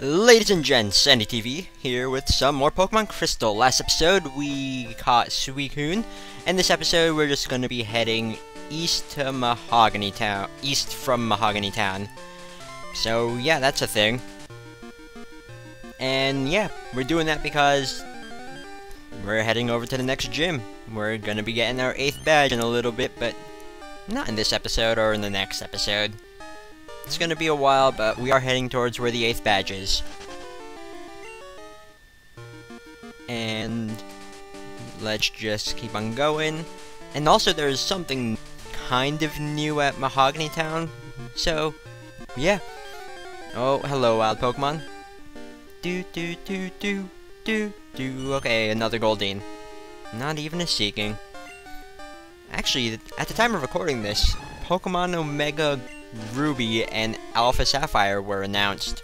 Ladies and gents, Andy TV here with some more Pokemon Crystal. Last episode we caught Suicune, and this episode we're just to be heading east to Mahogany Town, east from Mahogany Town. So yeah, that's a thing. And yeah, we're doing that because we're heading over to the next gym. We're to be getting our 8th badge in a little bit, but not in this episode or in the next episode. It's gonna be a while, but we are heading towards where the 8th badge is. And let's just keep on going. And also there's something kind of new at Mahogany Town, so yeah. Oh, hello wild Pokemon. Do do do do do do. Okay, another Goldeen. Not even a Seaking. Actually, at the time of recording this, Pokemon Omega Ruby and Alpha Sapphire were announced.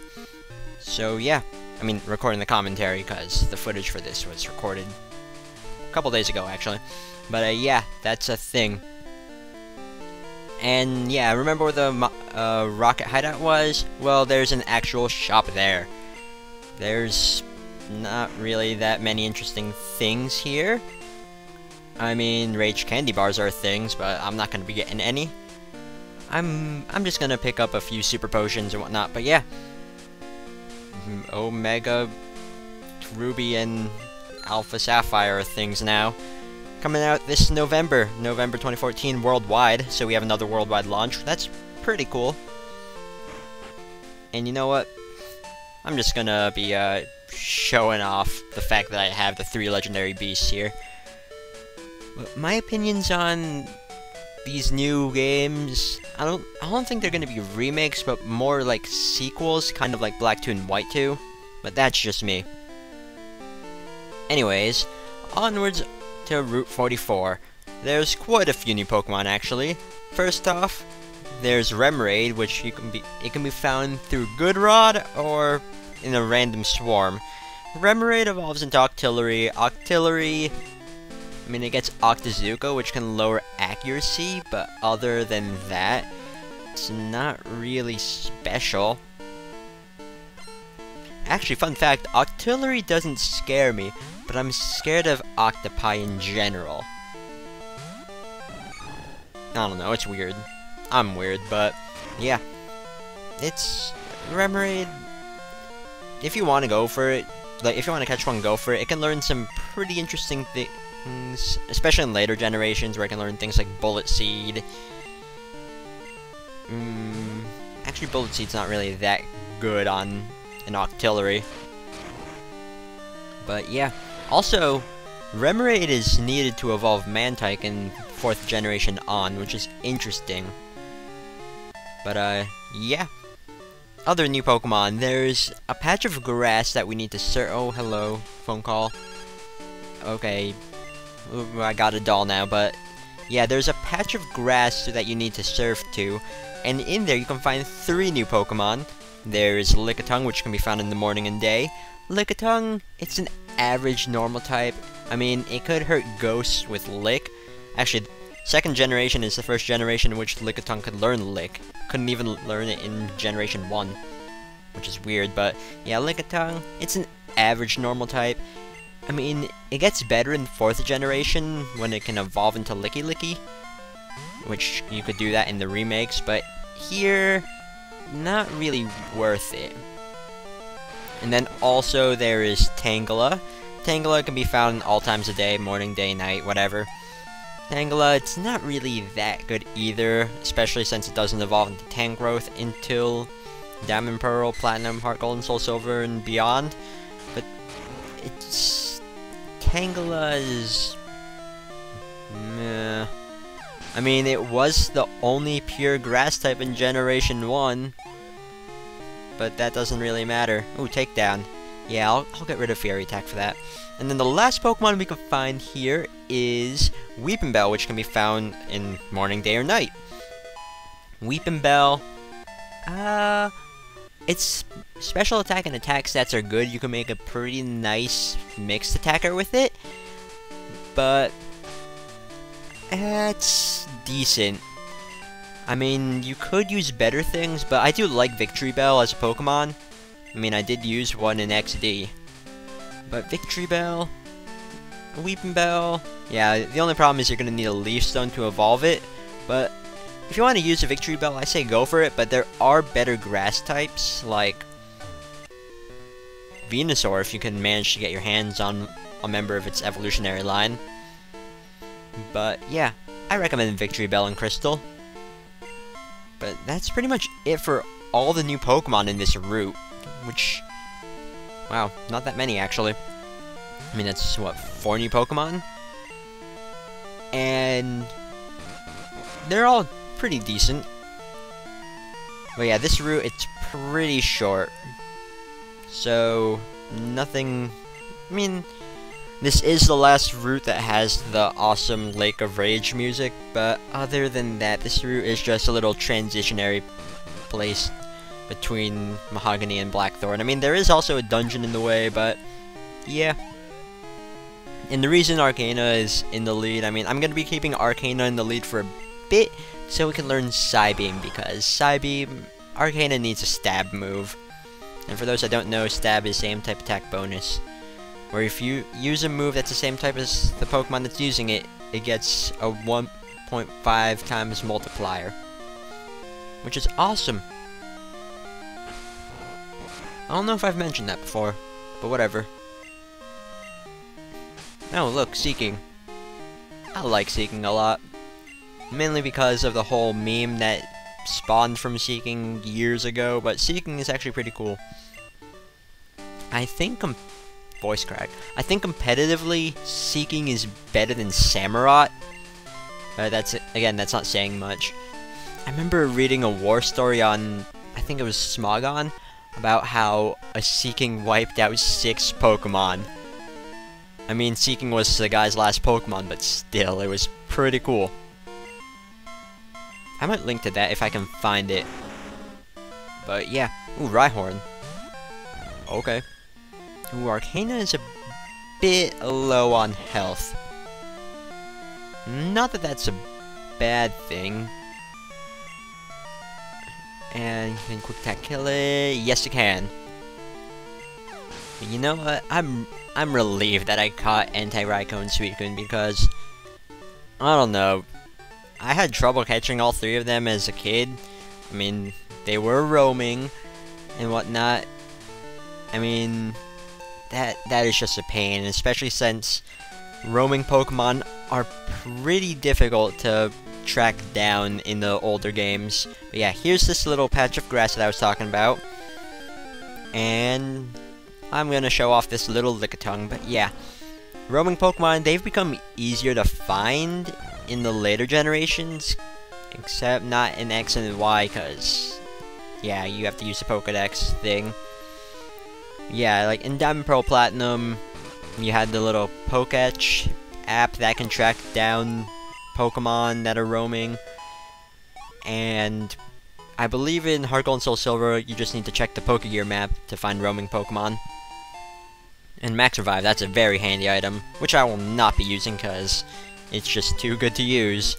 So yeah, I mean, recording the commentary because the footage for this was recorded a couple days ago, actually. But uh, yeah, that's a thing. And yeah, remember where the uh, Rocket Hideout was? Well, there's an actual shop there. There's not really that many interesting things here. I mean, Rage Candy Bars are things, but I'm not going to be getting any. I'm I'm just gonna pick up a few super potions and whatnot, but yeah. Mm, Omega Ruby and Alpha Sapphire things now. Coming out this November, November 2014 worldwide, so we have another worldwide launch. That's pretty cool. And you know what? I'm just gonna be uh, showing off the fact that I have the three legendary beasts here. My opinions on these new games, I don't I don't think they're gonna be remakes, but more like sequels, kind of like Black 2 and White 2. But that's just me. Anyways, onwards to Route 44. There's quite a few new Pokemon actually. First off, there's Remoraid, which you can be it can be found through Goodrod or in a random swarm. Remoraid evolves into Octillery. Octillery I mean, it gets Octazooka, which can lower accuracy, but other than that, it's not really special. Actually, fun fact, Octillery doesn't scare me, but I'm scared of octopi in general. I don't know, it's weird. I'm weird, but yeah. It's Remoraid. If you want to go for it, like if you want to catch one, go for it. It can learn some pretty interesting things things, especially in later generations where I can learn things like Bullet Seed. Mm, actually, Bullet Seed's not really that good on an Octillery. But yeah. Also, Remoraid is needed to evolve Mantyke in 4th generation on, which is interesting. But uh, yeah. Other new Pokemon, there's a patch of grass that we need to search. Oh, hello, phone call. Okay, I got a doll now, but yeah, there's a patch of grass that you need to surf to, and in there you can find three new Pokemon. There's Lickitung, which can be found in the morning and day. Lickitung, it's an average normal type. I mean, it could hurt ghosts with Lick. Actually, second generation is the first generation in which Lickitung could learn Lick. Couldn't even learn it in generation 1. Which is weird, but yeah, Lickitung, it's an average normal type. I mean, it gets better in 4th generation when it can evolve into Lickilicky. Which you could do that in the remakes, but here, not really worth it. And then also there is Tangela. Tangela can be found all times of day, morning, day, night, whatever. Tangela, it's not really that good either, especially since it doesn't evolve into Tangrowth until Diamond Pearl, Platinum, Heart Gold, and Soul Silver, and beyond. But it's Tangela is... Meh. I mean, it was the only pure grass type in Generation 1. But that doesn't really matter. Ooh, Takedown. Yeah, I'll, I'll get rid of Fury Attack for that. And then the last Pokemon we can find here is Weepinbell, which can be found in morning, day, or night. Weepinbell, uh, its special attack and attack stats are good. You can make a pretty nice mixed attacker with it. But it's decent. I mean, you could use better things, but I do like Victreebel as a Pokemon. I mean, I did use one in XD. But Victreebel... Weeping Bell... yeah, the only problem is you're going to need a Leaf Stone to evolve it. But if you want to use a Victreebel, I say go for it. But there are better grass types, like Venusaur, if you can manage to get your hands on a member of its evolutionary line. But yeah, I recommend Victreebel and Crystal. But that's pretty much it for all the new Pokemon in this route, which, wow, not that many actually. I mean, that's, what, four new Pokemon? And they're all pretty decent. But yeah, this route, it's pretty short. So, nothing... I mean, this is the last route that has the awesome Lake of Rage music, but other than that, this route is just a little transitionary place between Mahogany and Blackthorn. I mean, there is also a dungeon in the way, but yeah. And the reason Arcana is in the lead, I mean, I'm going to be keeping Arcana in the lead for a bit so we can learn Psybeam, because Psybeam, Arcana needs a stab move. And for those that don't know, stab is same type attack bonus where if you use a move that's the same type as the Pokemon that's using it, it gets a 1.5 times multiplier. Which is awesome. I don't know if I've mentioned that before, but whatever. Oh, look, Seaking. I like Seaking a lot. Mainly because of the whole meme that spawned from Seaking years ago, but Seaking is actually pretty cool. I think voice crack. I think competitively, Seaking is better than Samurott. That's, again, that's not saying much. I remember reading a war story on, I think it was Smogon, about how a Seaking wiped out six Pokemon. I mean, Seaking was the guy's last Pokemon, but still, it was pretty cool. I might link to that if I can find it. But yeah. Ooh, Rhyhorn. Okay. Ooh, Arcana is a bit low on health. Not that that's a bad thing. And you can quick attack kill it. Yes, you can. You know what? I'm I'm relieved that I caught Entei-Raikou and Suicune because I don't know. I had trouble catching all three of them as a kid. I mean, they were roaming and whatnot. I mean, that that is just a pain, especially since roaming Pokemon are pretty difficult to track down in the older games. But yeah, here's this little patch of grass that I was talking about. And I'm gonna show off this little Lickitung, but yeah. Roaming Pokemon, they've become easier to find in the later generations, except not in X and Y, because, yeah, you have to use the Pokedex thing yeah, like in Diamond Pearl Platinum, you had the little Poketch app that can track down Pokemon that are roaming. And I believe in Heart Gold and Soul Silver, you just need to check the Pokegear map to find roaming Pokemon. And Max Revive, that's a very handy item, which I will not be using because it's just too good to use.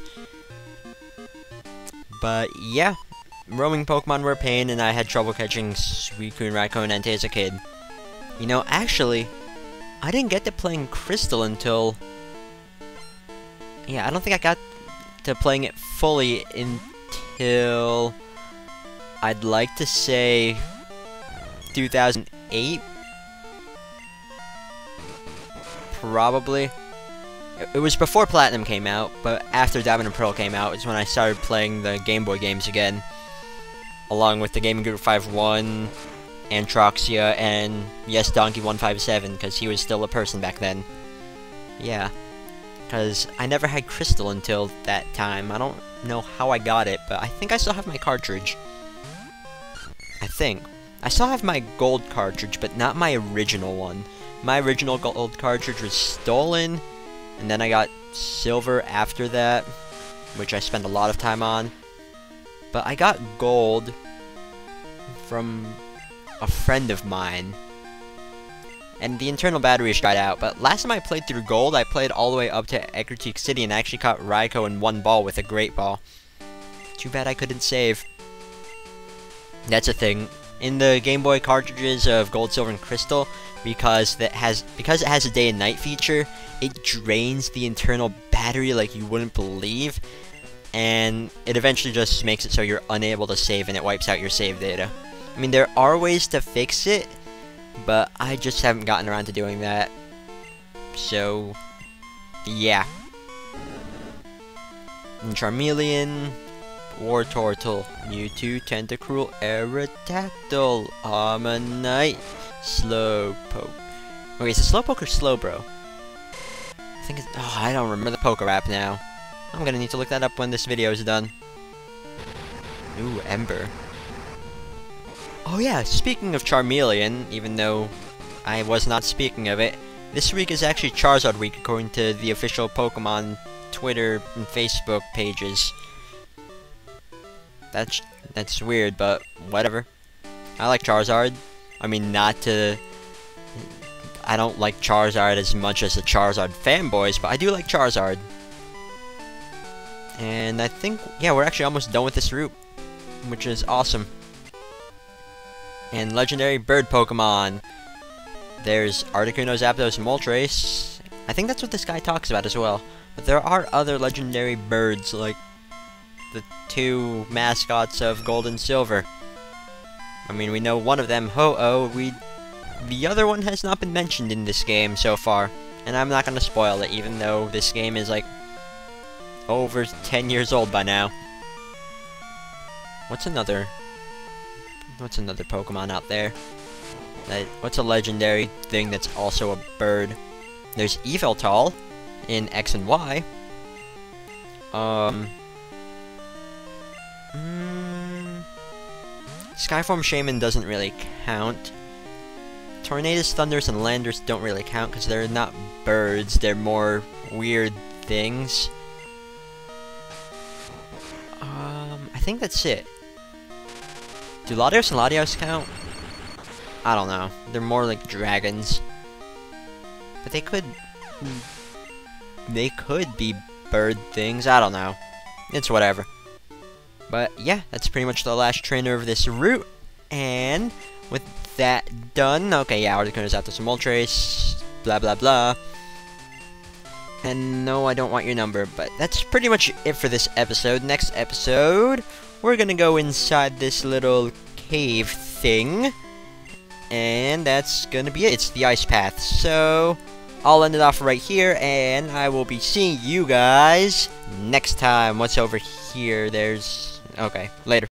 But yeah, roaming Pokemon were a pain, and I had trouble catching Suicune, Raikou, and as a kid. You know, actually, I didn't get to playing Crystal until... Yeah, I don't think I got to playing it fully until... I'd like to say... 2008? Probably. It was before Platinum came out, but after Diamond and Pearl came out is when I started playing the Game Boy games again. Along with the Gaming Group 5-1, Antroxia, and yes, Donkey157, because he was still a person back then. Yeah. Because I never had Crystal until that time. I don't know how I got it, but I think I still have my cartridge. I think. I still have my gold cartridge, but not my original one. My original gold cartridge was stolen, and then I got silver after that, which I spent a lot of time on. But I got gold from a friend of mine. And the internal battery is dried out, but last time I played through Gold, I played all the way up to Ecruteak City and I actually caught Raikou in one ball with a Great Ball. Too bad I couldn't save. That's a thing. In the Game Boy cartridges of Gold, Silver, and Crystal because that has because it has a day and night feature. It drains the internal battery like you wouldn't believe, and it eventually just makes it so you're unable to save and it wipes out your save data. I mean, there are ways to fix it, but I just haven't gotten around to doing that. So, yeah. Charmeleon, Wartortle, Mewtwo, Tentacruel, Aerodactyl, Omanyte, Slowpoke. Wait, is it Slowpoke or Slowbro? I think it's... Oh, I don't remember the PokeRap now. I'm gonna need to look that up when this video is done. Ooh, Ember. Oh yeah, speaking of Charmeleon, even though I was not speaking of it, this week is actually Charizard week according to the official Pokemon Twitter and Facebook pages. That's that's weird, but whatever. I like Charizard. I mean, not to... I don't like Charizard as much as the Charizard fanboys, but I do like Charizard. And I think, yeah, we're actually almost done with this route, which is awesome. And legendary bird Pokemon. There's Articuno, Zapdos, and Moltres. I think that's what this guy talks about as well. But there are other legendary birds, like the two mascots of Gold and Silver. I mean, we know one of them, Ho-Oh. We, the other one has not been mentioned in this game so far. And I'm not to spoil it, even though this game is, like, over 10 years old by now. What's another... What's another Pokemon out there? That, what's a legendary thing that's also a bird? There's Yveltal in X and Y. Um... Mm, Sky Forme Shaymin doesn't really count. Tornadus, Thundurus, and Landorus don't really count because they're not birds, they're more weird things. Um, I think that's it. Do Latias and Latios count? I don't know. They're more like dragons. But they could... They could be bird things. I don't know. It's whatever. But yeah, that's pretty much the last trainer of this route. And with that done, okay, yeah, Articuno out to some Moltres, blah blah blah. And no, I don't want your number, but that's pretty much it for this episode. Next episode, we're gonna go inside this little cave thing. And that's gonna be it. It's the ice path. So, I'll end it off right here, and I will be seeing you guys next time. What's over here? There's... Okay, later.